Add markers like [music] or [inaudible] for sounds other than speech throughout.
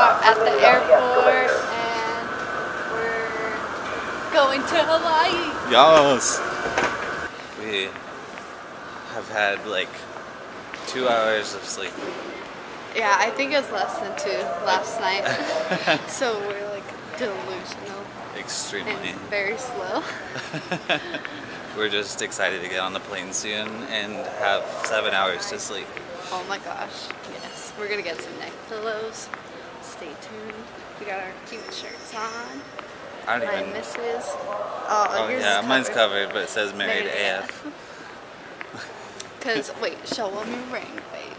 are at the airport and we're going to Hawaii. Yes. We have had like two hours of sleep. Yeah, I think it was less than two last night. [laughs] so we're like delusional Extremely. and very slow. [laughs] We're just excited to get on the plane soon and have seven hours to sleep. Oh my gosh. Yes. We're gonna get some neck pillows. Stay tuned. We got our cute shirts on. I don't My even. missus. Oh, Oh yours yeah, is mine's covered, but it says married AF. [laughs] Cause wait, show them your ring, babe.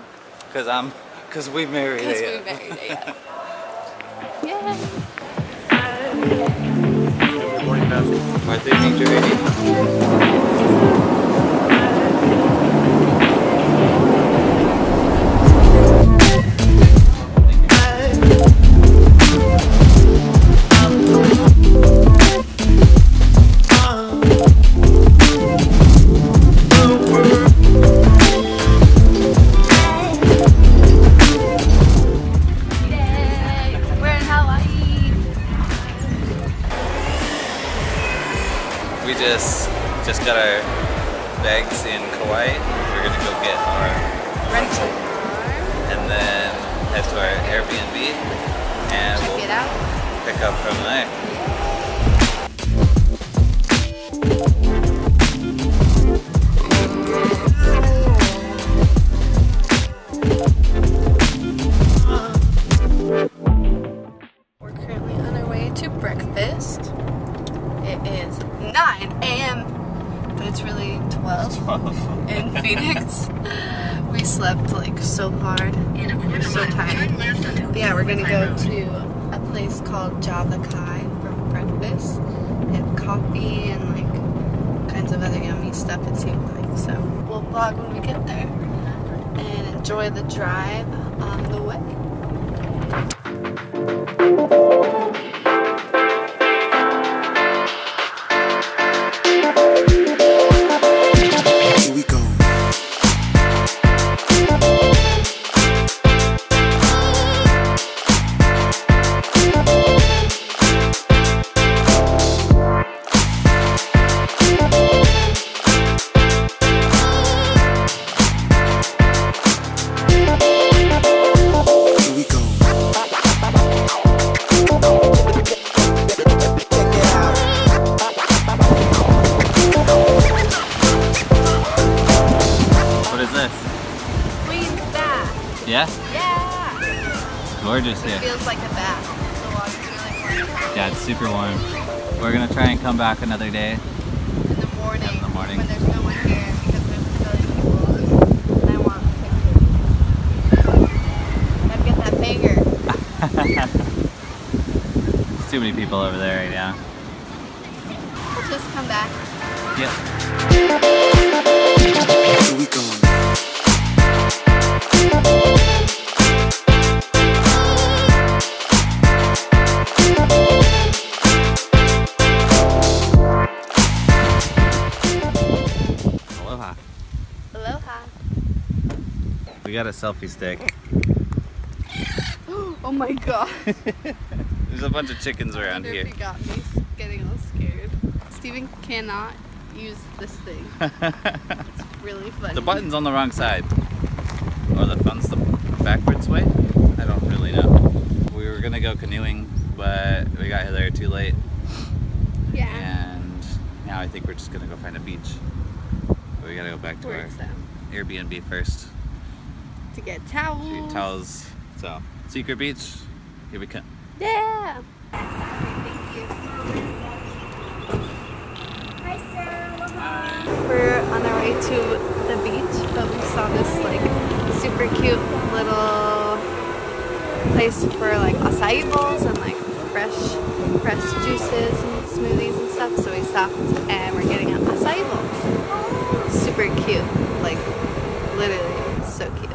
Cause I'm, cause we married Cause we AF. married [laughs] AF. Yeah. Good morning, Beth. Are they major so hard. We're so tired. But yeah, we're gonna go to a place called Java Kai for breakfast. They have coffee and like kinds of other yummy stuff it seems like. So we'll vlog when we get there and enjoy the drive on the way. Over there now. We'll just come back. Yeah. Here we go. Aloha. Aloha. We got a selfie stick. [gasps] Oh my god. [laughs] There's a bunch of chickens around here. he got me getting all scared. Steven cannot use this thing. [laughs] It's really funny. the button's on the wrong side. Or the fun's the backwards way? I don't really know. We were gonna go canoeing, but we got there too late. Yeah. And now I think we're just gonna go find a beach. But we gotta go back to Where our? Airbnb first. To get towels. towels. So, Secret Beach, here we come. Yeah. Hi, Sarah. We're on our way to the beach, but we saw this like super cute little place for like acai bowls and like fresh fresh juices and smoothies and stuff. So we stopped and we're getting an acai bowl. Super cute, like literally so cute.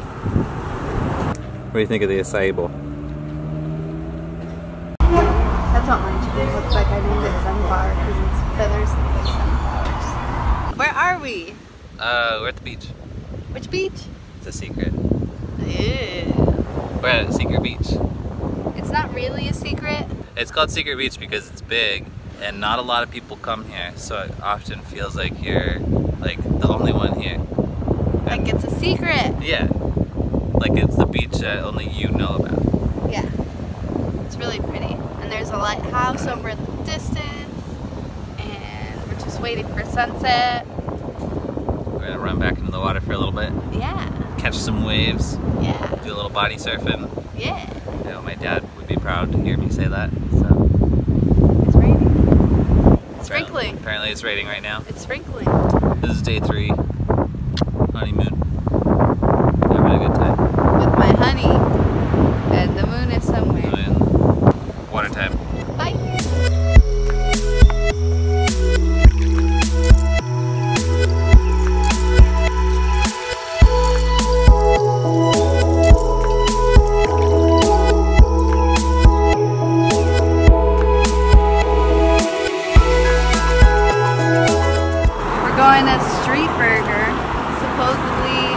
What do you think of the acai bowl? That's what mine chicken looks like. I named it sunflower because it's feathers like sunflowers. Where are we? Uh, we're at the beach. Which beach? It's a secret. Ew. We're at secret beach. It's not really a secret. It's called Secret Beach because it's big and not a lot of people come here, so it often feels like you're like the only one here. Like it's a secret. Yeah. Like it's the beach that only you know about. Yeah. It's really pretty. And there's a lighthouse over in the distance. And we're just waiting for sunset. We're gonna run back into the water for a little bit, Yeah. catch some waves, Yeah. do a little body surfing. Yeah. You know, my dad would be proud to hear me say that. So It's raining. It's sprinkling. Apparently it's raining right now. It's sprinkling. This is day three. Honeymoon. Going to Street Burger. Supposedly,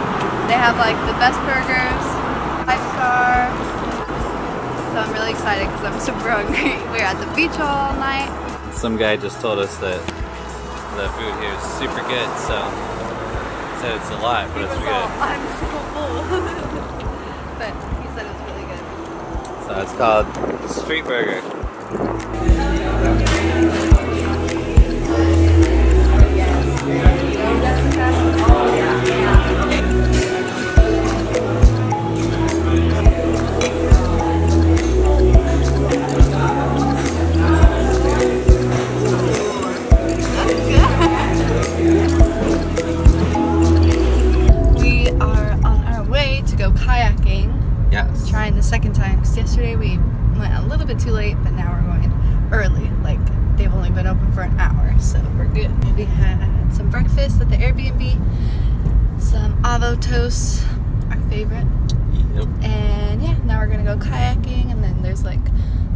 they have like the best burgers, five star. So I'm really excited because I'm [laughs] super hungry. We are at the beach all night. Some guy just told us that the food here is super good, so said it's a lot, but it's good. all, [laughs] I'm so full. [laughs] but he said it's really good. So it's called Street Burger. Second time because yesterday we went a little bit too late, but now we're going early. Like they've only been open for an hour, so we're good. We had some breakfast at the Airbnb, some avo toast, our favorite, Yep. and yeah, now we're gonna go kayaking, and then there's like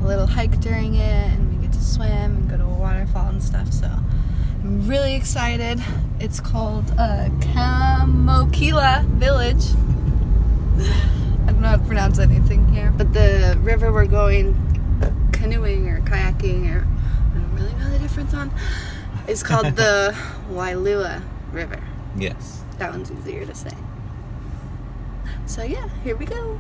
a little hike during it, and we get to swim and go to a waterfall and stuff. So I'm really excited. It's called uh, Kamokila Village. [laughs] I don't know how to pronounce anything here, but the river we're going canoeing or kayaking or I don't really know the difference on is called the [laughs] Wailua River. Yes. That one's easier to say. So yeah, here we go.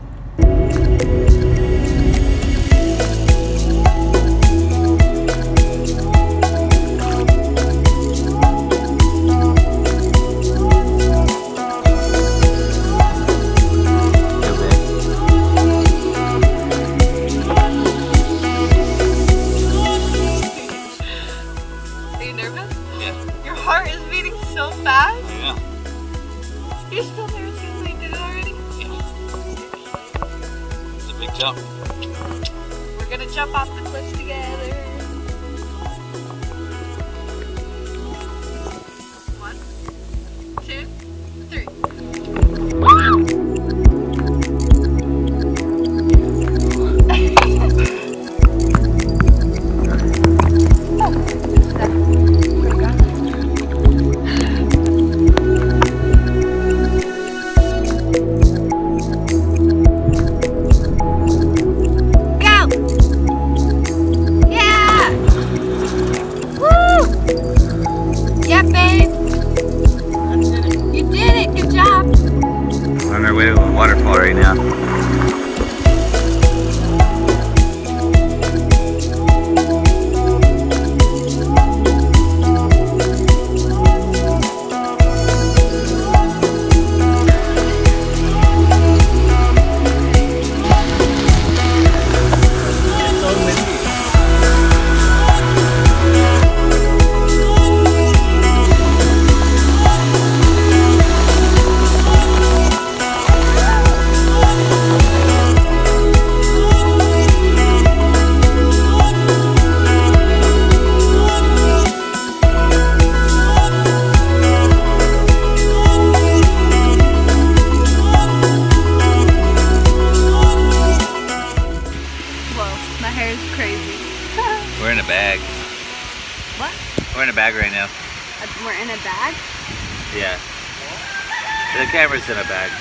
Camera's in a bag.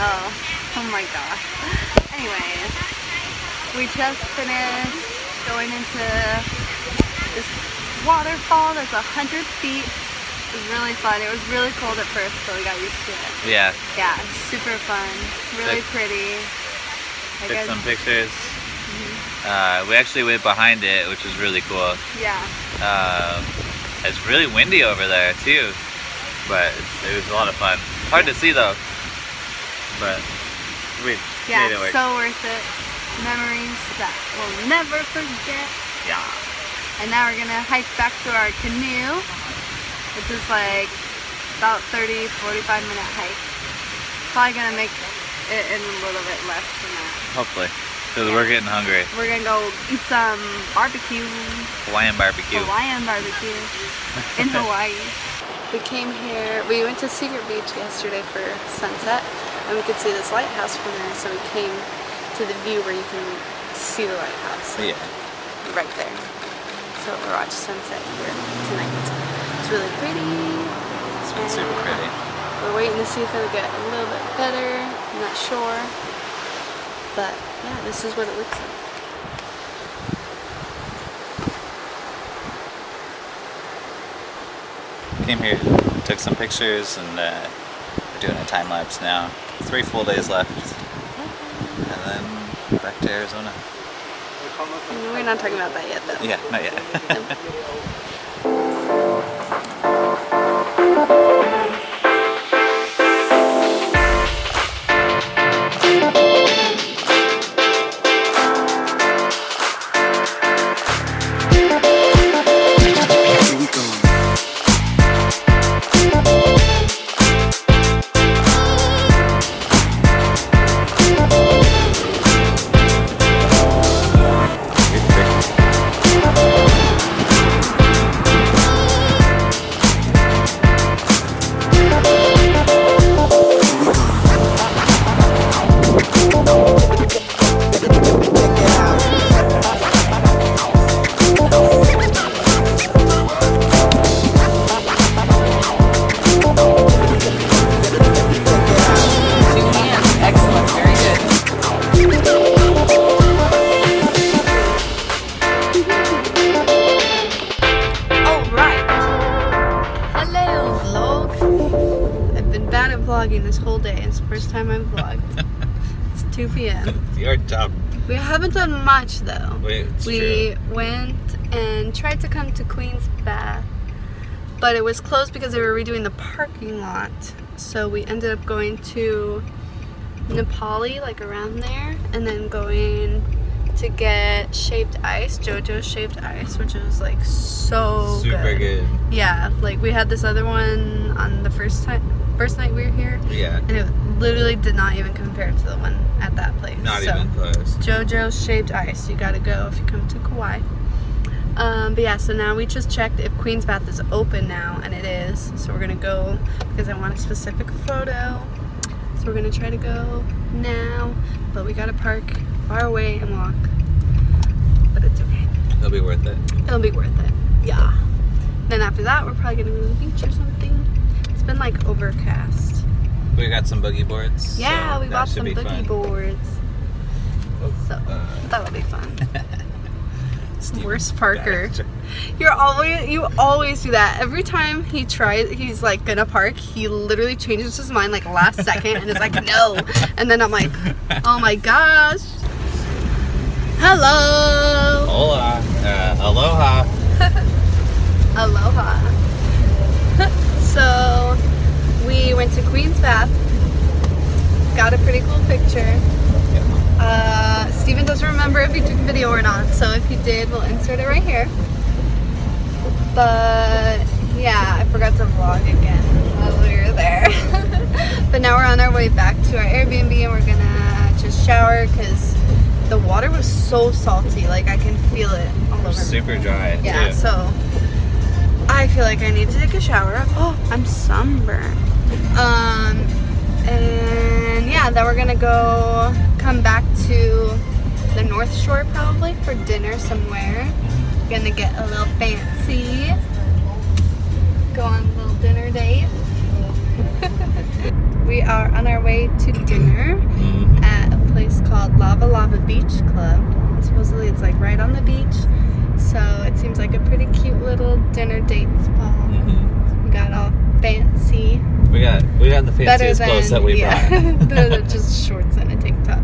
Oh, oh my gosh. Anyways, We just finished going into this waterfall that's a hundred feet. It was really fun. It was really cold at first, but we got used to it. Yeah, Yeah, super fun. Really Took- pretty. I took some pictures. Mm-hmm. Uh, we actually went behind it, which was really cool. Yeah. Um, it's really windy over there too, but it's, it was a lot of fun. Hard to see though, but we Yeah, made it work. so worth it. Memories that we'll never forget. yeah. And now we're gonna hike back to our canoe, which is like about 30, 45 minute hike. Probably gonna make it in a little bit less than that. Hopefully, because we're getting hungry. We're gonna go eat some barbecue, Hawaiian barbecue. Hawaiian barbecue [laughs] in Hawaii. We came here, we went to Secret Beach yesterday for sunset, and we could see this lighthouse from there, so we came to the view where you can see the lighthouse. Yeah. right there. So we're watching sunset here tonight. It's really pretty. It's been super pretty. We're waiting to see if it'll get a little bit better. I'm not sure. But yeah, this is what it looks like. Came here, took some pictures, and uh, we're doing a time lapse now. Three full days left, and then back to Arizona. We're not talking about that yet though. Yeah, not yet. [laughs] [laughs] it's we went and tried to come to Queen's Bath, but it was closed because they were redoing the parking lot. So we ended up going to Napali, like around there, and then going to get shaved ice, JoJo's shaved ice, which was like so Super good. Yeah, like we had this other one on the first time, first night we were here, Yeah, and it literally did not even compare to the one at that place. not So- even close. JoJo's Shaved Ice. You gotta go if you come to Kauai. Um, but yeah, so now we just checked if Queen's Bath is open now, and it is. So we're gonna go because I want a specific photo. So we're gonna try to go now, but we gotta park far away and walk. But it's okay. It'll be worth it. It'll be worth it. Yeah. Then after that, we're probably gonna go to the beach or something. It's been like overcast. We got some boogie boards. Yeah, so we bought some boogie fun. boards. So Uh, that'll be fun. [laughs] Worst Parker. You're always you always do that. Every time he tries, he's like gonna park. He literally changes his mind like last second and is like [laughs] no. And then I'm like, oh my gosh. Hello. Hola. Uh, aloha. [laughs] Aloha. so we went to Queen's Bath. Got a pretty cool picture. Uh, Steven doesn't remember if he took a video or not, so if he did, we'll insert it right here. But yeah, I forgot to vlog again while we were there. [laughs] but now we're on our way back to our Airbnb and we're gonna just shower because the water was so salty. Like I can feel it all over. me. Super dry. Yeah, too. so I feel like I need to take a shower. Oh, I'm sunburned. Um, and yeah, then we're gonna go come back to the North Shore probably for dinner somewhere. Gonna get a little fancy. Go on a little dinner date. [laughs] we are on our way to dinner at a place called Lava Lava Beach Club. Supposedly it's like right on the beach. So it seems like a pretty cute little dinner date spot. Mhm. We got all fancy. We got we got the fanciest than clothes that we yeah, brought. [laughs] [laughs] just shorts and a tank top.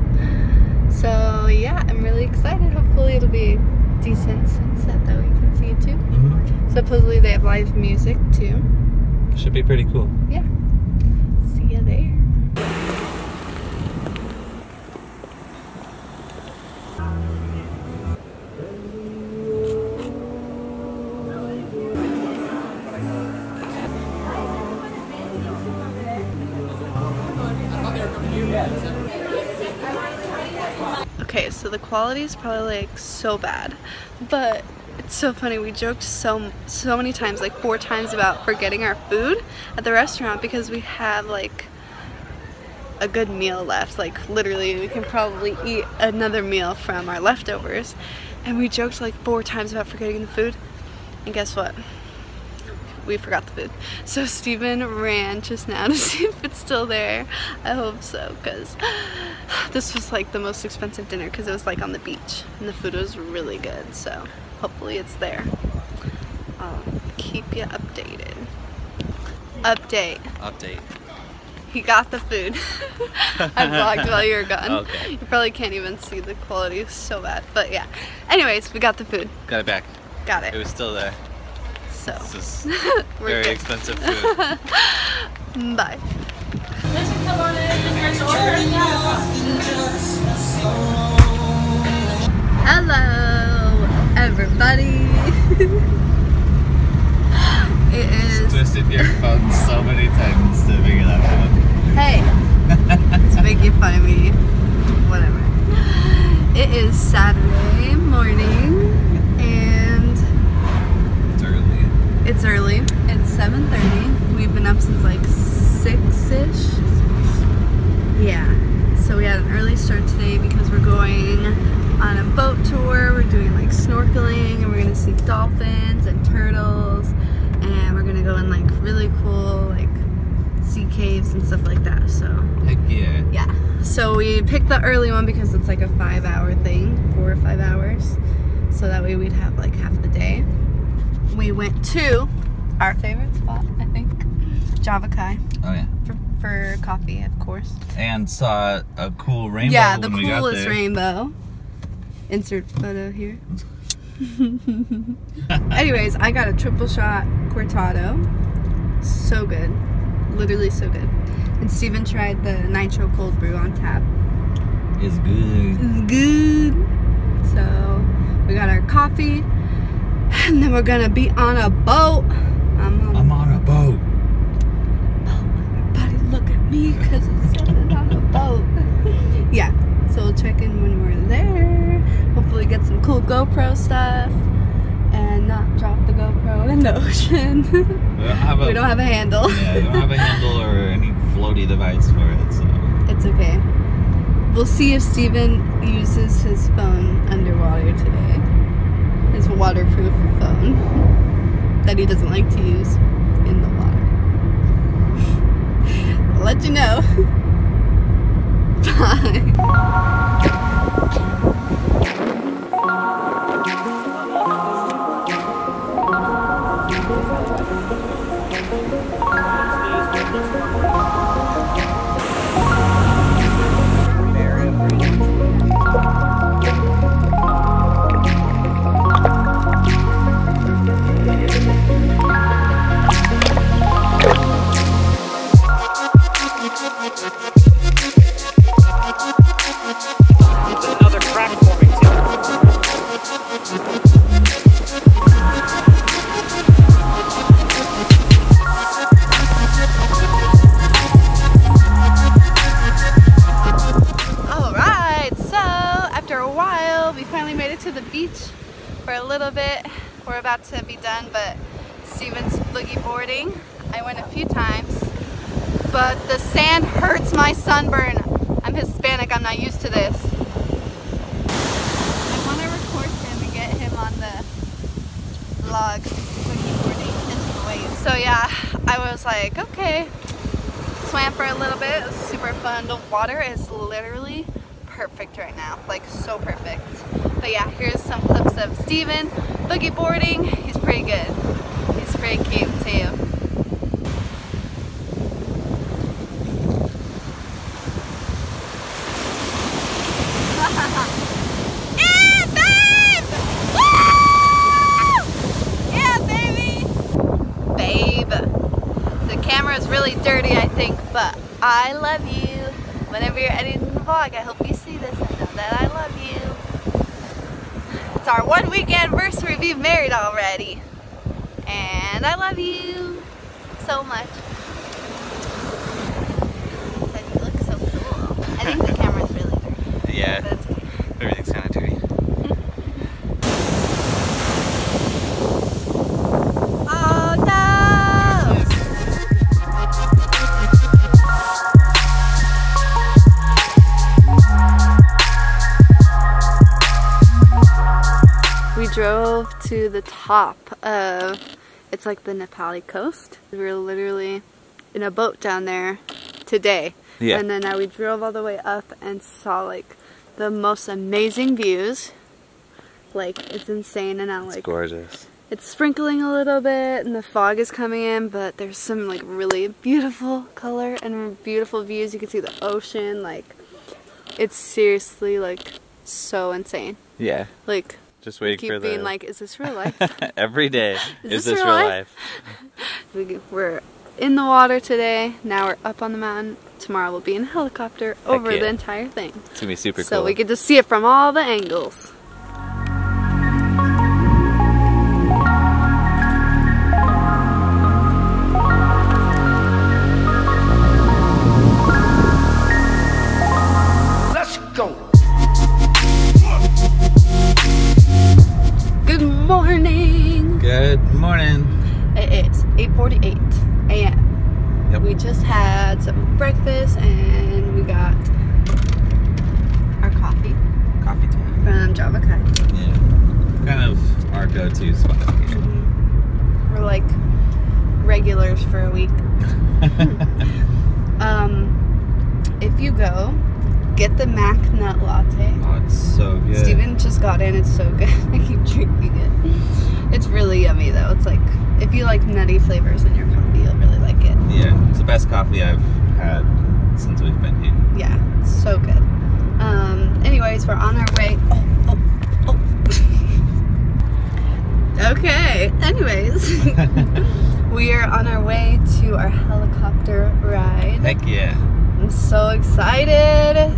So yeah, I'm really excited. Hopefully it'll be decent sunset that we can see too. Mhm. Supposedly they have live music too. Should be pretty cool. Yeah. Okay, so the quality is probably like so bad, but it's so funny. We joked so so many times, like four times, about forgetting our food at the restaurant because we have like a good meal left. Like literally, we can probably eat another meal from our leftovers, and we joked like four times about forgetting the food. And guess what? We forgot the food. So Steven ran just now [laughs] to see if it's still there. I hope so, because [sighs] this was like the most expensive dinner because it was like on the beach and the food was really good. So hopefully it's there. I'll keep you updated. Update. Update. He got the food. [laughs] I vlogged while you were gone. Okay. You probably can't even see the quality is so bad. But yeah. Anyways, we got the food. Got it back. Got It it. was still there. So This is [laughs] very expensive food. [laughs] Bye. Hello, everybody. [laughs] it is. Twisted your phone so many times to figure that out. Hey, it's making fun of me. Whatever. It is Saturday morning, and It's early. It's early. It's 7:30. We've been up since like six-ish. Yeah. So we had an early start today because we're going on a boat tour. We're doing like snorkeling and we're gonna see dolphins and turtles and we're gonna go in like really cool like sea caves and stuff like that. So Heck yeah. yeah. So we picked the early one because it's like a five hour thing, four or five hours. So that way we'd have like half the day. We went to our favorite spot, I think, Java Kai Oh yeah. for, for coffee, of course. And saw a cool rainbow yeah, the when we got coolest rainbow. Insert photo here. [laughs] Anyways, I got a triple shot cortado. So good. Literally so good. And Steven tried the nitro cold brew on tap. It's good. It's good. So we got our coffee. And then we're gonna be on a boat. I'm on I'm on a boat. Everybody look at me because I'm sitting on a boat. [laughs] yeah, so we'll check in when we're there. Hopefully get some cool GoPro stuff and not drop the GoPro in the [laughs] ocean. We don't have a, we don't have a handle. yeah, we don't have a handle or any floaty device for it, so it's okay. We'll see if Steven uses his phone underwater today. His waterproof phone [laughs] that he doesn't like to use in the water. [laughs] I'll let you know. [laughs] Bye. Perfect right now. Like so perfect. But yeah, here's some clips of Steven boogie boarding. He's pretty good. He's pretty cute too. [laughs] Yeah, babe! Woo! Yeah, baby! Babe. The camera is really dirty, I think, but I love you. Whenever you're editing the vlog, I hope you see this and know that I love you. It's our one week anniversary being married already. And I love you so much. Said you look so cool. I think the camera's really dirty. Yeah, to the top of, it's like the Napali coast. We were literally in a boat down there today. Yeah. And then now we drove all the way up and saw like the most amazing views. Like it's insane and now It's like gorgeous. it's sprinkling a little bit and the fog is coming in, but there's some like really beautiful color and beautiful views. You can see the ocean, like it's seriously like so insane. Yeah, Like just waiting keep for the. being like, is this real life? [laughs] Every day [laughs] Is is, this this real real life? life? [laughs] We- We're in the water today. Now we're up on the mountain. Tomorrow we'll be in a helicopter over yeah. the entire thing. It's gonna be super so cool. So we get to see it from all the angles. Yummy though. It's like if you like nutty flavors in your coffee, you'll really like it. Yeah, it's the best coffee I've had since we've been here. Yeah, it's so good. Um, anyways, we're on our way. Oh, oh, oh. [laughs] okay. Anyways, [laughs] we are on our way to our helicopter ride. Heck yeah. I'm so excited.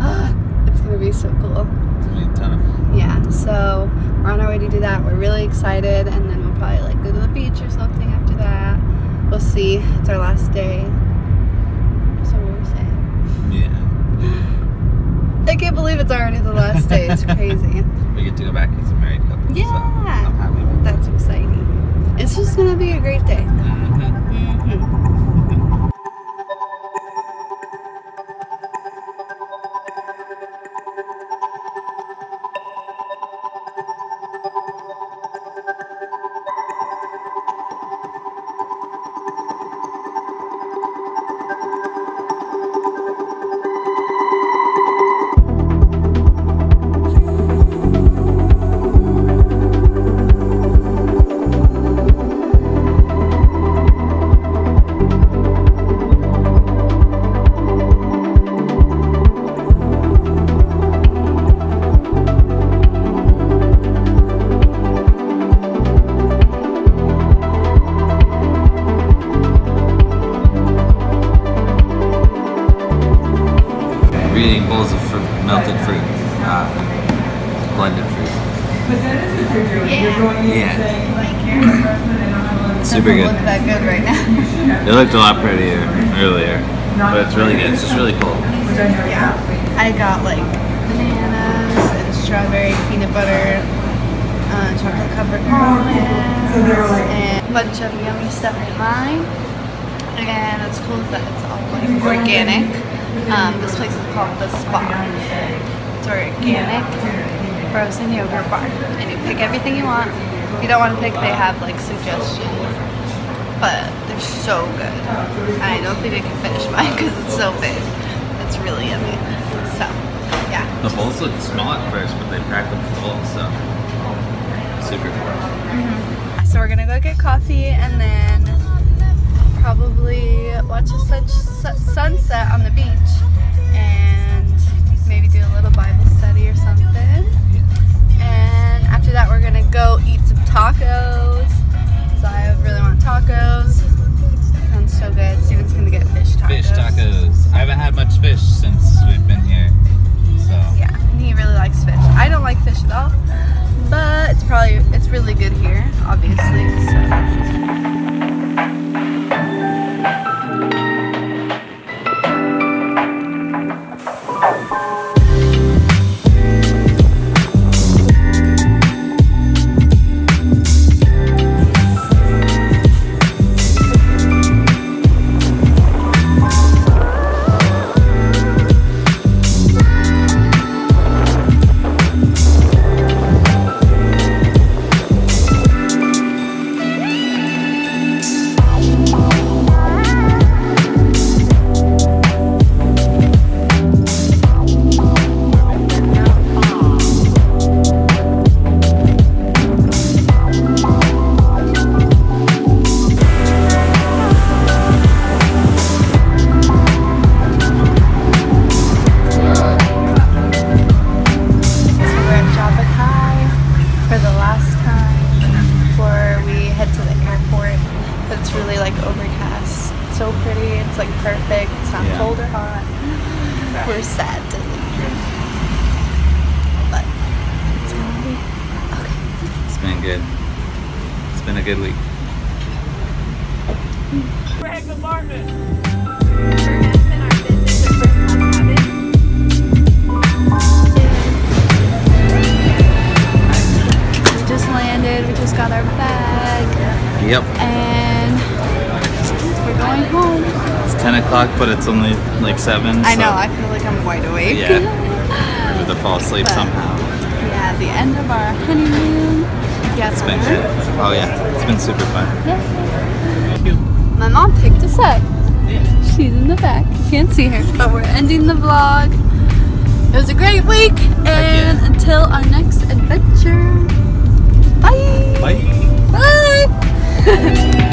Ah, [gasps] it's gonna be so cool. It's gonna be a ton of fun. Yeah, so we're on our way to do that. We're really excited, and then we'll probably like go to the beach or something after that. We'll see. It's our last day. So what we're saying. Yeah. [laughs] I can't believe it's already the last day. It's [laughs] crazy. We get to go back as a married couple. So Yeah. I'm happy with that. That's exciting. It's just gonna be a great day. Mhm. hmm [laughs] Yeah. Super Doesn't good. look that good right now. It looked a lot prettier earlier, but it's really good. It's just really cool. yeah. I got like bananas and strawberry peanut butter, uh, chocolate covered almonds, and a bunch of yummy stuff behind. And it's cool that it's all like organic. Um, this place is called the Spot. It's organic frozen yogurt bar. And you pick everything you want. If you don't want to pick, they have like suggestions. But they're so good. I don't think I can finish [laughs] mine because it's so big. It's really yummy. So, yeah. The bowls look small at first, but they pack them full, so super cool. Mm -hmm. So we're gonna go get coffee and then probably watch a sunset on the beach. o'clock, but it's only like seven. I so. know. I feel like I'm wide awake. Yeah, we're to fall asleep but, somehow. Yeah, the end of our honeymoon. Yeah, it's been good. Oh yeah, it's been super fun. Yeah. My mom picked us up. Yeah. She's in the back. You can't see her, but we're ending the vlog. It was a great week, and yeah. until our next adventure. Bye. Bye. Bye. [laughs]